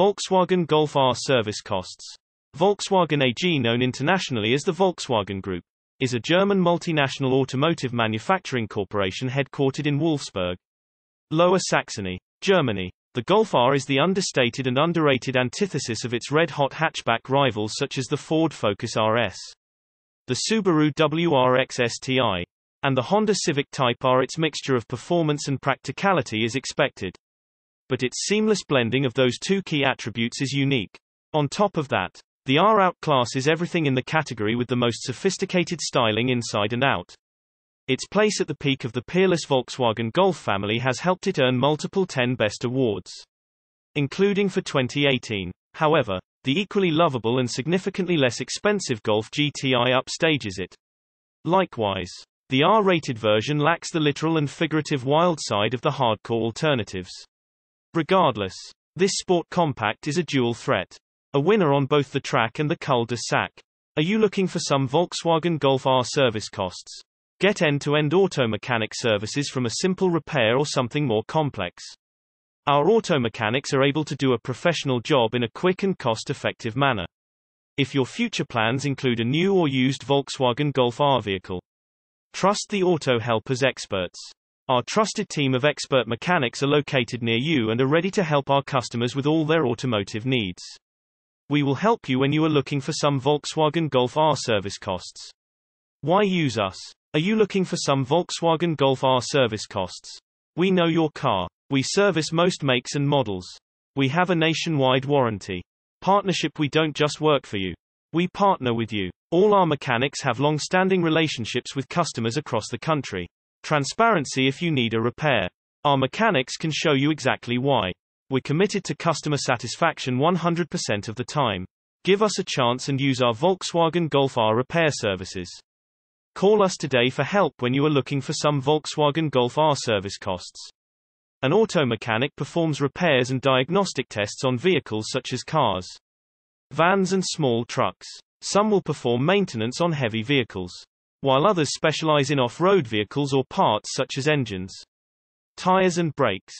Volkswagen Golf R service costs. Volkswagen AG known internationally as the Volkswagen Group is a German multinational automotive manufacturing corporation headquartered in Wolfsburg, Lower Saxony, Germany. The Golf R is the understated and underrated antithesis of its red-hot hatchback rivals such as the Ford Focus RS, the Subaru WRX STI, and the Honda Civic Type R. Its mixture of performance and practicality is expected. But its seamless blending of those two key attributes is unique. On top of that, the R outclasses everything in the category with the most sophisticated styling inside and out. Its place at the peak of the peerless Volkswagen Golf family has helped it earn multiple 10 Best Awards. Including for 2018. However, the equally lovable and significantly less expensive Golf GTI upstages it. Likewise, the R-rated version lacks the literal and figurative wild side of the hardcore alternatives. Regardless, this sport compact is a dual threat. A winner on both the track and the cul-de-sac. Are you looking for some Volkswagen Golf R service costs? Get end-to-end auto mechanic services from a simple repair or something more complex. Our auto mechanics are able to do a professional job in a quick and cost-effective manner. If your future plans include a new or used Volkswagen Golf R vehicle, trust the Auto Helpers experts. Our trusted team of expert mechanics are located near you and are ready to help our customers with all their automotive needs. We will help you when you are looking for some Volkswagen Golf R service costs. Why use us? Are you looking for some Volkswagen Golf R service costs? We know your car. We service most makes and models. We have a nationwide warranty. Partnership We don't just work for you. We partner with you. All our mechanics have long-standing relationships with customers across the country. Transparency if you need a repair. Our mechanics can show you exactly why. We're committed to customer satisfaction 100% of the time. Give us a chance and use our Volkswagen Golf R repair services. Call us today for help when you are looking for some Volkswagen Golf R service costs. An auto mechanic performs repairs and diagnostic tests on vehicles such as cars, vans and small trucks. Some will perform maintenance on heavy vehicles, while others specialize in off-road vehicles or parts such as engines, tires and brakes.